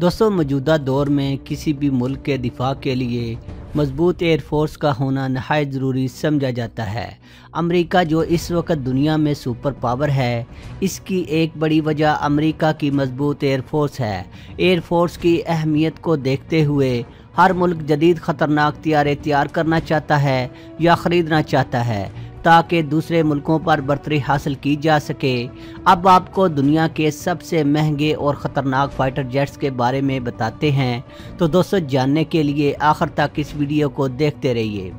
دوستوں موجودہ دور میں کسی بھی ملک کے دفاع کے لیے مضبوط ایئر فورس کا ہونا نہایت ضروری سمجھا جاتا ہے۔ امریکہ جو اس وقت دنیا میں سپر پاور ہے، اس کی ایک بڑی وجہ امریکہ کی مضبوط ایئر فورس ہے۔ ایئر فورس کی اہمیت کو دیکھتے ہوئے ہر ملک جدید خطرناک تیارے تیار کرنا چاہتا ہے یا خریدنا چاہتا ہے۔ تاکہ دوسرے ملکوں پر برتری حاصل کی جا سکے۔ اب آپ کو دنیا کے سب سے مہنگے اور خطرناک فائٹر جیٹس کے بارے میں بتاتے ہیں۔ تو دوستو، جاننے کے لیے آخر تک اس ویڈیو کو دیکھتے رہیے۔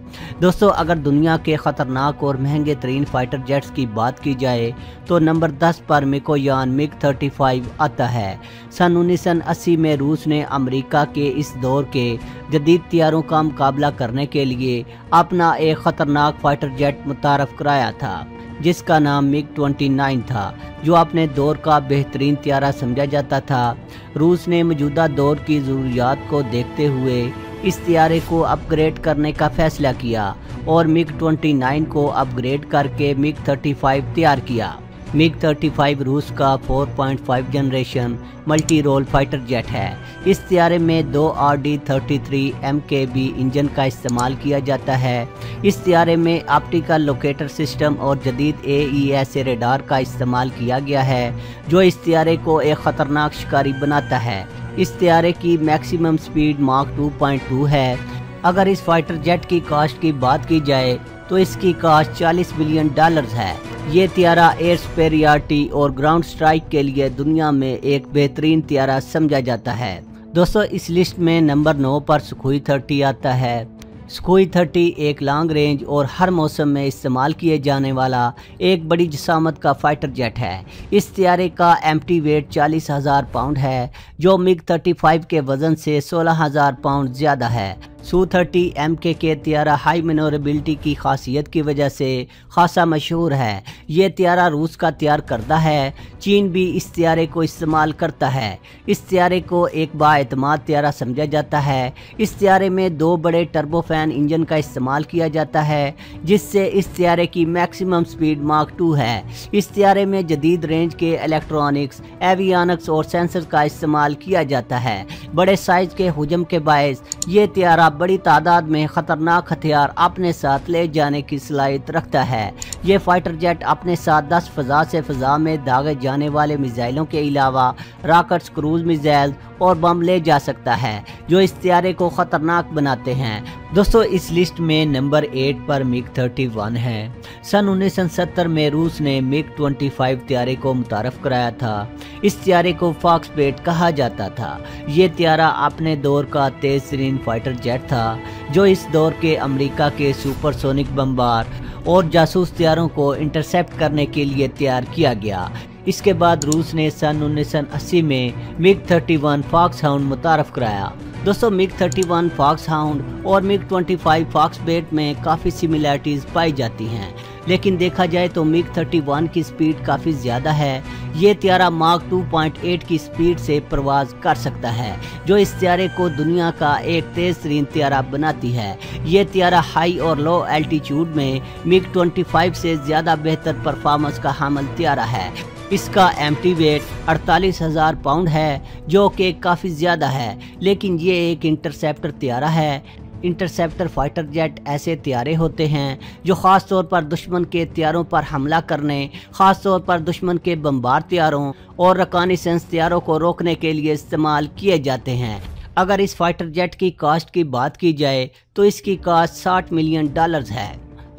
دوستو، اگر دنیا کے خطرناک اور مہنگے ترین فائٹر جیٹس کی بات کی جائے، تو نمبر دس پر میکو یان مگ تھرٹی فائیو آتا ہے۔ سن انیس سن اسی میں روس نے امریکہ کے اس دور کے جدید تیاروں کا مقابلہ کرنے کے لیے اپنا ایک خطرناک فائٹر جیٹ متعارف متعارف کرایا تھا، جس کا نام مگ 29 تھا، جو اپنے دور کا بہترین تیارہ سمجھا جاتا تھا۔ روس نے موجودہ دور کی ضروریات کو دیکھتے ہوئے اس تیارے کو اپ گریڈ کرنے کا فیصلہ کیا اور مگ 29 کو اپ گریڈ کر کے مگ 35 تیار کیا۔ مگ 35 روس کا 4.5 generation multi role fighter jet ہے۔ اس تیارے میں دو R D 33 M K B engine کا استعمال کیا جاتا ہے۔ اس تیارے میں آپٹیکل لوکیٹر سسٹم اور جدید اے ای ایس ریڈار کا استعمال کیا گیا ہے، جو اس تیارے کو ایک خطرناک شکاری بناتا ہے۔ اس تیارے کی میکسیمم سپیڈ مارک 2.2 ہے۔ اگر اس فائٹر جیٹ کی کاسٹ کی بات کی جائے تو اس کی کاسٹ چالیس ملین ڈالرز ہے۔ یہ تیارہ ایئر سپیریارٹی اور گراؤنڈ سٹرائک کے لیے دنیا میں ایک بہترین تیارہ سمجھا جاتا ہے۔ دوستو، اس لسٹ میں نمبر نو پر سکھوئی تھرٹی آتا ہے۔ سکوئی تھرٹی ایک لانگ رینج اور ہر موسم میں استعمال کیے جانے والا ایک بڑی جسامت کا فائٹر جیٹ ہے۔ اس تیارے کا ایمٹی ویٹ چالیس ہزار پاؤنڈ ہے، جو مگ تھرٹی فائیو کے وزن سے سولہ ہزار پاؤنڈ زیادہ ہے۔ سو تھرٹی ایم کے کے تیارہ ہائی منوربلٹی کی خاصیت کی وجہ سے خاصا مشہور ہے۔ یہ تیارہ روس کا تیار کردہ ہے۔ چین بھی اس تیارے کو استعمال کرتا ہے۔ اس تیارے کو ایک با اعتماد تیارہ سمجھا جاتا ہے۔ اس تیارے میں دو بڑے ٹربو فین انجن کا استعمال کیا جاتا ہے، جس سے اس تیارے کی میکسیمم سپیڈ مارک ٹو ہے۔ اس تیارے میں جدید رینج کے الیکٹرانکس، ایویانکس اور سینسر کا استعمال کیا جاتا ہے۔ بڑے سائز کے حجم کے باعث یہ تیارہ بڑی تعداد میں خطرناک ہتھیار اپنے ساتھ لے جانے کی صلاحیت رکھتا ہے۔ یہ فائٹر جیٹ اپنے ساتھ دس فضا سے فضا میں داغے جانے والے میزائلوں کے علاوہ راکٹس، کروز میزائل اور بم لے جا سکتا ہے، جو اس تیارے کو خطرناک بناتے ہیں۔ دوستو، اس لسٹ میں نمبر ایٹ پر مگ 31 ہے۔ سن انیس سن ستر میں روس نے مگ 25 تیارے کو متعارف کرایا تھا۔ اس تیارے کو فاکس بیٹ کہا جاتا تھا۔ یہ تیارہ اپنے دور کا تیز ترین فائٹر جیٹ تھا، جو اس دور کے امریکہ کے سپر سونک بمبار اور جاسوس تیاروں کو انٹرسیپٹ کرنے کے لیے تیار کیا گیا۔ اس کے بعد روس نے سن انیس سن اسی میں مگ 31 فاکس ہاؤنڈ متعارف کرایا۔ دوستو، مگ 31 فاکس ہاؤنڈ اور مگ 25 فاکس بیٹ میں کافی سمیلیٹیز پائی جاتی ہیں۔ لیکن دیکھا جائے تو مگ 31 کی سپیڈ کافی زیادہ ہے۔ یہ تیارہ مارک 2.8 کی سپیڈ سے پرواز کر سکتا ہے، جو اس تیارے کو دنیا کا ایک تیز ترین تیارہ بناتی ہے۔ یہ تیارہ ہائی اور لو الٹیچیوڈ میں مگ 25 سے زیادہ بہتر پرفارمنس کا حامل تیارہ ہے۔ اس کا ایمٹی ویٹ اڑتالیس ہزار پاؤنڈ ہے، جو کہ کافی زیادہ ہے، لیکن یہ ایک انٹرسیپٹر تیارہ ہے۔ انٹرسیپٹر فائٹر جیٹ ایسے تیارے ہوتے ہیں جو خاص طور پر دشمن کے تیاروں پر حملہ کرنے، خاص طور پر دشمن کے بمبار تیاروں اور رکانی سینس تیاروں کو روکنے کے لیے استعمال کیے جاتے ہیں۔ اگر اس فائٹر جیٹ کی کاسٹ کی بات کی جائے تو اس کی کاسٹ ساٹھ ملین ڈالرز ہے۔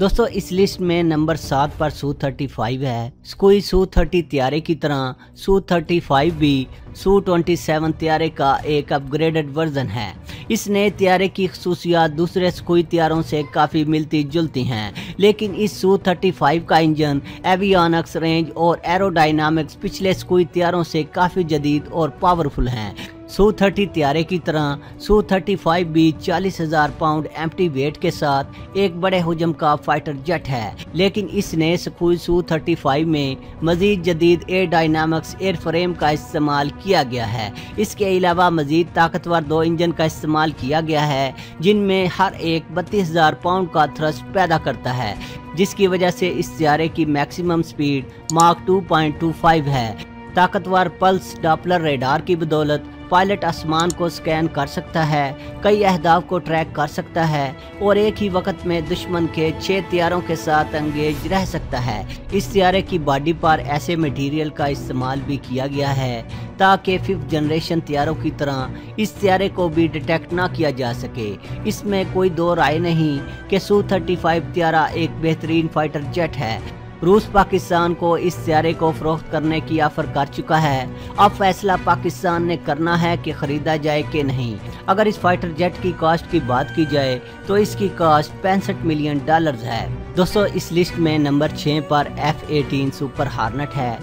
دوستو، اس لسٹ میں نمبر سات پر سو تھرٹی فائیو ہے۔ کوئی سو تھرٹی تیارے کی طرح، سو تھرٹی فائیو بھی سو ٹونٹی سیون تیارے کا ایک اپ گریڈڈ ورژن ہے۔ اس نئے تیارے کی خصوصیات دوسرے سکوئی تیاروں سے کافی ملتی جلتی ہیں۔ لیکن اس سو تھرٹی فائیو کا انجن ایویانکس رینج اور ایرو ڈائنامکس پچھلے سکوئی تیاروں سے کافی جدید اور پاورفل ہیں۔ سو تھرٹی تیارے کی طرح سو تھرٹی فائیو بھی چالیس ہزار پاؤنڈ ایمٹی ویٹ کے ساتھ ایک بڑے حجم کا فائٹر جٹ ہے۔ لیکن اس نے سکوئی سو تھرٹی فائیو میں مزید جدید ایئر ڈائنامکس ایئر فریم کا استعمال کیا گیا ہے۔ اس کے علاوہ مزید طاقتور دو انجن کا استعمال کیا گیا ہے، جن میں ہر ایک بتیس ہزار پاؤنڈ کا تھرسٹ پیدا کرتا ہے، جس کی وجہ سے اس سیارے کی میکسیمم سپیڈ مارک 2.25 ہے۔ طاقتور پلس ڈاپلر ریڈار کی بدولت پائلٹ آسمان کو سکین کر سکتا ہے، کئی اہداف کو ٹریک کر سکتا ہے اور ایک ہی وقت میں دشمن کے چھ تیاروں کے ساتھ انگیج رہ سکتا ہے۔ اس تیارے کی باڈی پر ایسے میٹیریل کا استعمال بھی کیا گیا ہے تاکہ ففتھ جنریشن تیاروں کی طرح اس تیارے کو بھی ڈیٹیکٹ نہ کیا جا سکے۔ اس میں کوئی دو رائے نہیں کہ سو 35 طیارہ ایک بہترین فائٹر جیٹ ہے۔ روس پاکستان کو اس سیارے کو فروخت کرنے کی آفر کر چکا ہے۔ اب فیصلہ پاکستان نے کرنا ہے کہ خریدا جائے کہ نہیں۔ اگر اس فائٹر جیٹ کی کاسٹ کی بات کی جائے تو اس کی کاسٹ پینسٹھ ملین ڈالرز ہے۔ دوستو، اس لسٹ میں نمبر 6 پر ایف ایٹین سپر ہارنٹ ہے۔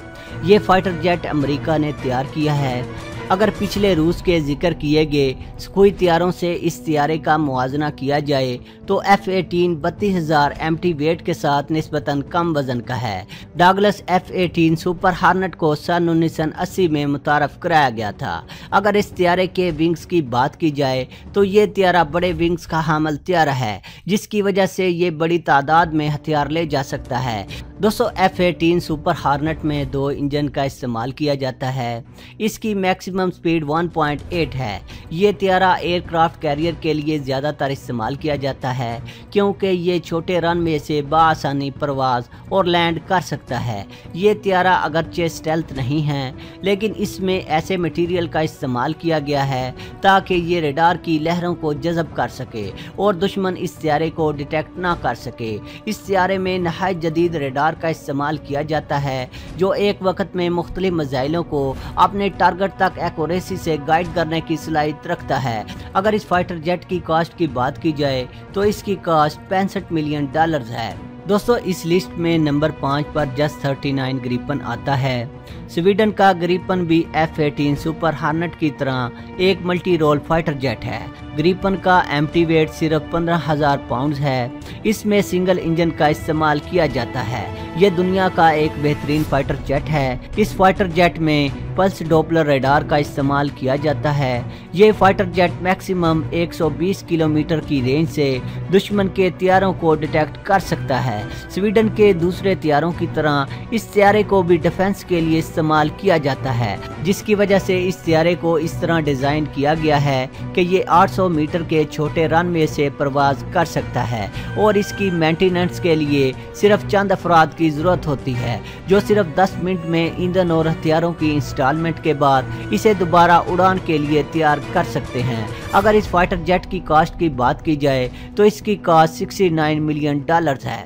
یہ فائٹر جیٹ امریکہ نے تیار کیا ہے۔ اگر پچھلے روس کے ذکر کیے گئے سکوئی طیاروں سے اس طیارے کا موازنہ کیا جائے تو ایف ایٹین بتیس ہزار ایم ٹی ویٹ کے ساتھ نسبتاً کم وزن کا ہے۔ Douglas F eighteen super hornet کو سن انیس سن اسی میں متعارف کرایا گیا تھا۔ اگر اس طیارے کے ونگز کی بات کی جائے تو یہ طیارہ بڑے ونگز کا حامل طیارہ ہے، جس کی وجہ سے یہ بڑی تعداد میں ہتھیار لے جا سکتا ہے۔ دوستو ایف ایٹین سپر ہارنٹ میں دو انجن کا استعمال کیا جاتا ہے۔ اس کی میکسیمم سپیڈ 1.8 ہے۔ یہ طیارہ ایئر کرافٹ کیریئر کے لیے زیادہ تر استعمال کیا جاتا ہے، کیونکہ یہ چھوٹے رن میں سے بآسانی پرواز اور لینڈ کر سکتا ہے۔ یہ طیارہ اگرچہ اسٹیلتھ نہیں ہے، لیکن اس میں ایسے مٹیریل کا استعمال کیا گیا ہے تاکہ یہ ریڈار کی لہروں کو جذب کر سکے اور دشمن اس تیارے کو ڈیٹیکٹ نہ کر سکے۔ اس تیارے میں نہایت جدید ریڈار کا استعمال کیا جاتا ہے، جو ایک وقت میں مختلف مزائلوں کو اپنے ٹارگٹ تک ایکوریسی سے گائیڈ کرنے کی صلاحیت قیمت رکھتا ہے۔ اگر اس فائٹر جیٹ کی کاسٹ کی بات کی جائے تو اس کی کاسٹ پینسٹھ ملین ڈالرز ہے۔ دوستو، اس لسٹ میں نمبر پانچ پر جس 39 گریپن آتا ہے۔ سویڈن کا گریپن بھی ایف ایٹین سپر ہارنٹ کی طرح ایک ملٹی رول فائٹر جیٹ ہے۔ گریپن کا ایمٹی ویٹ صرف پندرہ ہزار پاؤنڈز ہے۔ اس میں سنگل انجن کا استعمال کیا جاتا ہے۔ یہ دنیا کا ایک بہترین فائٹر جیٹ ہے۔ اس فائٹر جیٹ میں پلس ڈوپلر ریڈار کا استعمال کیا جاتا ہے۔ یہ فائٹر جیٹ میکسیمم 120 کلومیٹر کی رینج سے دشمن کے تیاروں کو ڈیٹیکٹ کر سکتا ہے۔ سویڈن کے دوسرے تیاروں کی طرح اس طیارے کو بھی ڈیفنس کے لیے استعمال کیا جاتا ہے، جس کی وجہ سے اس طیارے کو اس طرح ڈیزائن کیا گیا ہے کہ یہ 800 میٹر کے چھوٹے رن میں سے پرواز کر سکتا ہے۔ اور اس کی مینٹیننس کے لیے صرف چند افراد کی کی ضرورت ہوتی ہے، جو صرف دس منٹ میں ایندھن اور ہتھیاروں کی انسٹالمنٹ کے بعد اسے دوبارہ اڑان کے لیے تیار کر سکتے ہیں۔ اگر اس فائٹر جیٹ کی کاسٹ کی بات کی جائے، تو اس کی cost sixty nine million dollars ہے۔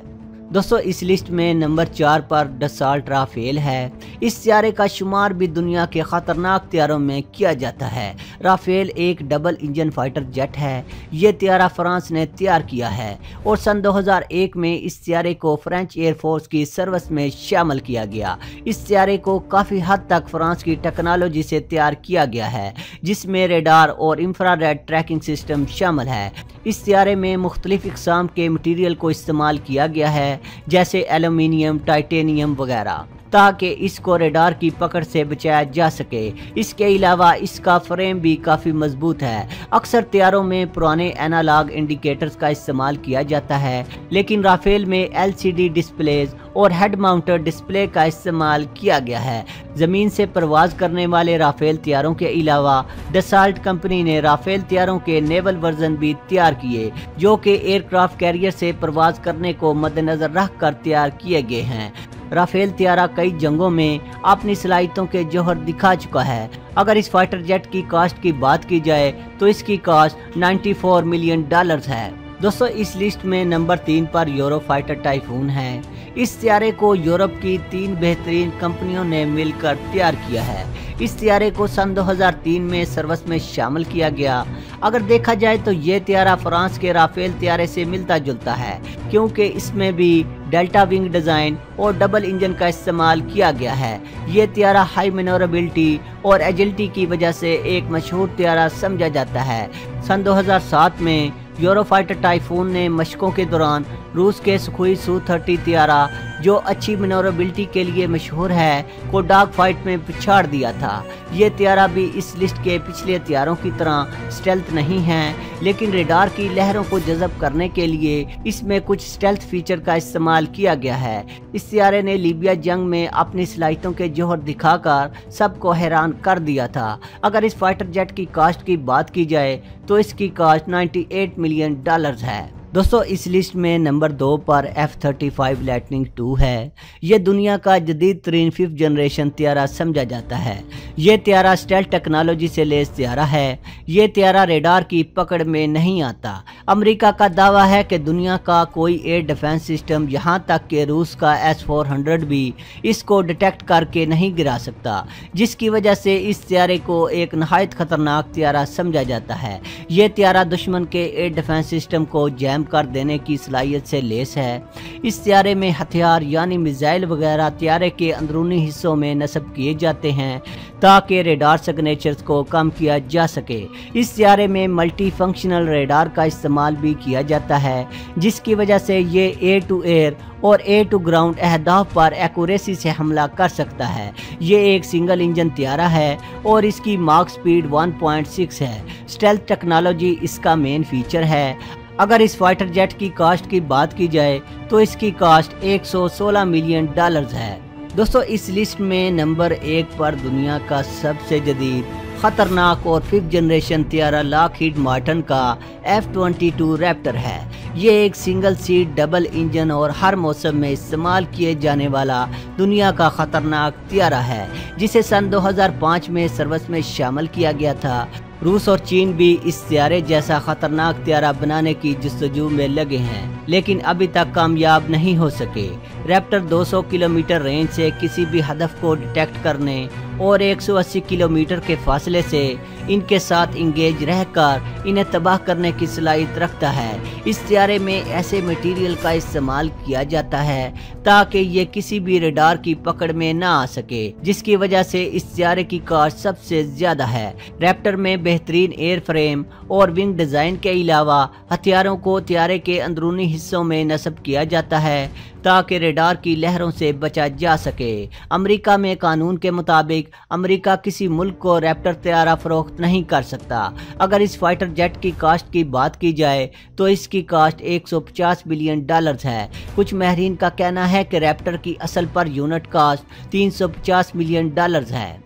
دوستو، اس لسٹ میں نمبر چار پر ڈسالٹ رافیل ہے۔ اس سیارے کا شمار بھی دنیا کے خطرناک طیاروں میں کیا جاتا ہے۔ رافیل ایک ڈبل انجن فائٹر جیٹ ہے۔ یہ طیارہ فرانس نے تیار کیا ہے۔ اور سن دو ہزار ایک میں اس سیارے کو فرینچ ایئر فورس کی سروس میں شامل کیا گیا۔ اس سیارے کو کافی حد تک فرانس کی ٹیکنالوجی سے تیار کیا گیا ہے، جس میں ریڈار اور انفرا ریڈ ٹریکنگ سسٹم شامل ہے۔ اس سیارے میں مختلف اقسام کے مٹیریل کو استعمال کیا گیا ہے، جیسے ایلومینیم ٹائٹینیم وغیرہ۔ تاکہ اس کوریڈار کی پکڑ سے بچایا جا سکے۔ اس کے علاوہ اس کا فریم بھی کافی مضبوط ہے۔ اکثر تیاروں میں پرانے اینالاگ انڈیکیٹرز کا استعمال کیا جاتا ہے، لیکن رافیل میں ایل سی ڈی ڈسپلیز اور ہیڈ ماؤنٹر ڈسپلے کا استعمال کیا گیا ہے۔ زمین سے پرواز کرنے والے رافیل تیاروں کے علاوہ ڈسالٹ کمپنی نے رافیل تیاروں کے نیول ورژن بھی تیار کیے، جو کہ ایئر کرافٹ کیریئر سے پرواز کرنے کو مد نظر رکھ کر تیار کیے گئے ہیں۔ رافیل طیارہ کئی جنگوں میں اپنی صلاحیتوں کے جوہر دکھا چکا ہے۔ اگر اس فائٹر جیٹ کی کاسٹ کی بات کی جائے تو اس کی کاسٹ 94 ملین ڈالرز ہے۔ دوستو، اس لسٹ میں نمبر تین پر یورو فائٹر ٹائفون ہے۔ اس تیارے کو یورپ کی تین بہترین کمپنیوں نے مل کر تیار کیا ہے۔ اس تیارے کو سن دو ہزار تین میں سروس میں شامل کیا گیا۔ اگر دیکھا جائے تو یہ طیارہ فرانس کے رافیل طیارے سے ملتا جلتا ہے، کیونکہ اس میں بھی ڈیلٹا ونگ ڈیزائن اور ڈبل انجن کا استعمال کیا گیا ہے۔ یہ طیارہ ہائی مینوربلٹی اور ایجلٹی کی وجہ سے ایک مشہور طیارہ سمجھا جاتا ہے۔ سن دو ہزار سات میں یورو فائٹر ٹائیفون نے مشقوں کے دوران روس کے سکھوئی سو تھرٹی تیارہ، جو اچھی منوربلٹی کے لیے مشہور ہے، کو ڈاگ فائٹ میں پچھاڑ دیا تھا۔ یہ تیارہ بھی اس لسٹ کے پچھلے تیاروں کی طرح سٹیلت نہیں ہیں، لیکن ریڈار کی لہروں کو جذب کرنے کے لیے اس میں کچھ سٹیلت فیچر کا استعمال کیا گیا ہے۔ اس تیارے نے لیبیا جنگ میں اپنی صلاحیتوں کے جوہر دکھا کر سب کو حیران کر دیا تھا۔ اگر اس فائٹر جیٹ کی کاسٹ کی بات کی جائے، تو اس کی کاسٹ 98 ملین ڈالرز ہے۔ دوستو، اس لسٹ میں نمبر دو پر F thirty five lightning two ہے۔ یہ دنیا کا جدید ترین ففتھ جنریشن تیارہ سمجھا جاتا ہے۔ یہ تیارہ سٹیل ٹیکنالوجی سے لیس تیارہ ہے۔ یہ تیارہ ریڈار کی پکڑ میں نہیں آتا۔ امریکہ کا دعویٰ ہے کہ دنیا کا کوئی ایئر ڈیفنس سسٹم یہاں تک کہ روس کا ایس فور ہنڈریڈ بھی اس کو ڈیٹیکٹ کر کے نہیں گرا سکتا، جس کی وجہ سے اس تیارے کو ایک نہایت خطرناک تیارہ سمجھا جاتا ہے۔ یہ تیارہ دشمن کے ایئر ڈیفنس سسٹم کو جیم کر دینے کی صلاحیت سے لیس ہے۔ اس تیارے میں ہتھیار یعنی میزائل وغیرہ تیارے کے اندرونی حصوں میں نصب کیے جاتے ہیں تاکہ ریڈار سگنیچرز کو کم کیا جا سکے۔ اس تیارے میں ملٹی فنکشنل ریڈار کا استعمال بھی کیا جاتا ہے، جس کی وجہ سے یہ اے ٹو ایئر اور اے ٹو گراؤنڈ اہداف پر ایکوریسی سے حملہ کر سکتا ہے۔ یہ ایک سنگل انجن تیارہ ہے اور اس کی مارک سپیڈ 1.6 ہے۔ سٹیلتھ ٹیکنالوجی اس کا مین فیچر ہے۔ اگر اس فائٹر جیٹ کی کاسٹ کی بات کی جائے تو اس کی کاسٹ ایک سو سولہ ملین ڈالرز ہے۔ دوستو، اس لسٹ میں نمبر ایک پر دنیا کا سب سے جدید، خطرناک اور ففتھ جنریشن تیارہ لاک ہیڈ مارٹن کا ایف ٹوینٹی ٹو ریپٹر ہے۔ یہ ایک سنگل سیٹ، ڈبل انجن اور ہر موسم میں استعمال کیے جانے والا دنیا کا خطرناک تیارہ ہے، جسے سن دو ہزار پانچ میں سروس میں شامل کیا گیا تھا۔ روس اور چین بھی اس سیارے جیسا خطرناک تیارہ بنانے کی جستجو میں لگے ہیں، لیکن ابھی تک کامیاب نہیں ہو سکے۔ ریپٹر دو سو کلومیٹر رینج سے کسی بھی ہدف کو ڈیٹیکٹ کرنے اور ایک سو اسی کلومیٹر کے فاصلے سے ان کے ساتھ انگیج رہ کر انہیں تباہ کرنے کی صلاحیت رکھتا ہے۔ اس تیارے میں ایسے میٹیریل کا استعمال کیا جاتا ہے تاکہ یہ کسی بھی ریڈار کی پکڑ میں نہ آ سکے، جس کی وجہ سے اس تیارے کی کاسٹ سب سے زیادہ ہے۔ ریپٹر میں بہترین ایئر فریم اور ونگ ڈیزائن کے علاوہ ہتھیاروں کو تیارے کے اندرونی حصوں میں نصب کیا جاتا ہے۔ تاکہ ریڈار کی لہروں سے بچا جا سکے۔ امریکہ میں قانون کے مطابق امریکہ کسی ملک کو ریپٹر تیارہ فروخت نہیں کر سکتا۔ اگر اس فائٹر جیٹ کی کاسٹ کی بات کی جائے تو اس کی کاسٹ ایک سو پچاس بلین ڈالرز ہے۔ کچھ مہرین کا کہنا ہے کہ ریپٹر کی اصل پر یونٹ کاسٹ تین سو پچاس ملین ڈالرز ہے۔